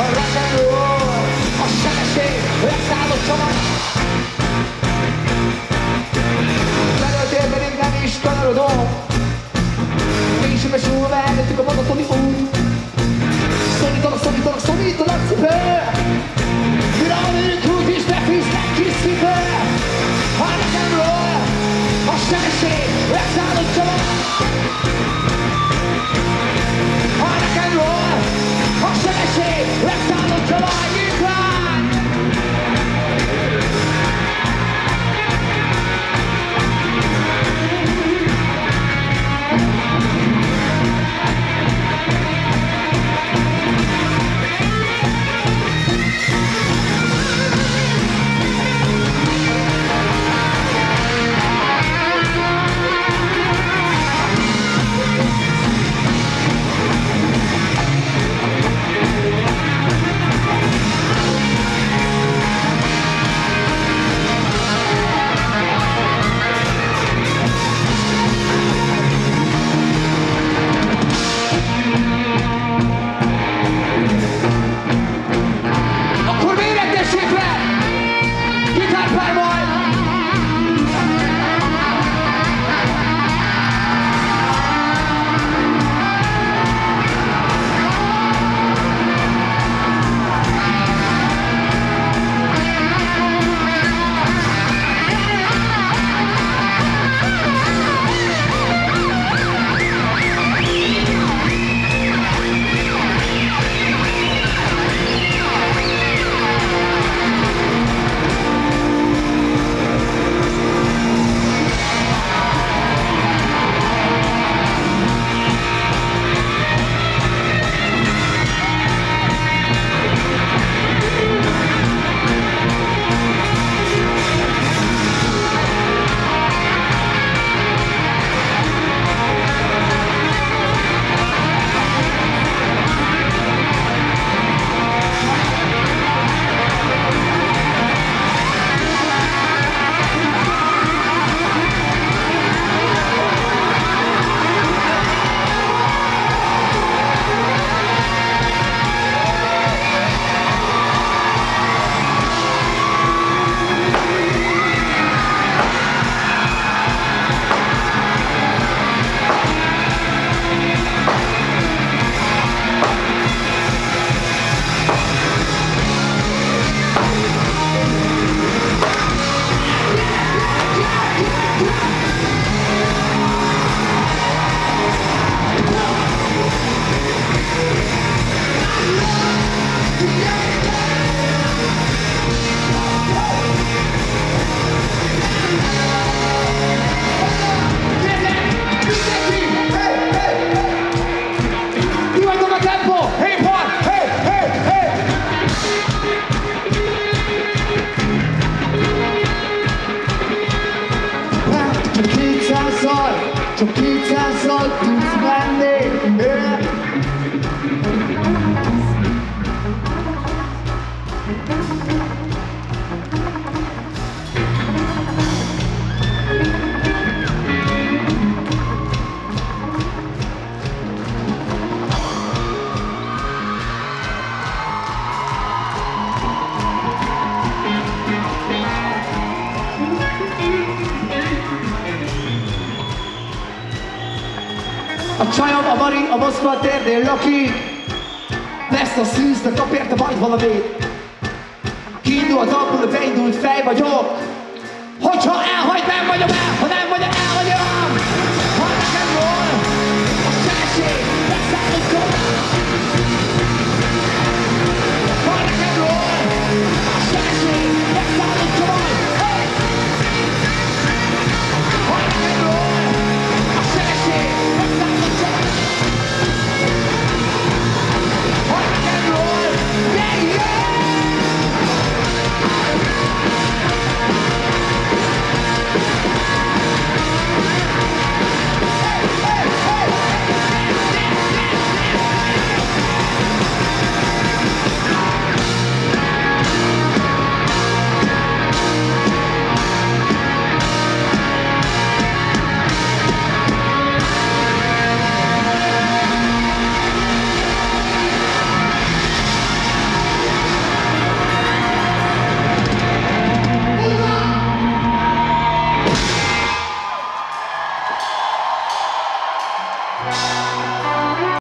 a rock and roll, a sebesség, leszállott csavar. Belöltél pedig nem is kanyarodom, nincs sebesülve, elvettük a magatóni út. Szorítanak, szorítanak, szorítanak, szüper! A csajom, a Mari, a Moszkva térdén lakik Lesz a szűz, de kap érte majd valamit Kiindult alkul, beindult fej vagyok. Hogyha elhagy, nem vagyok el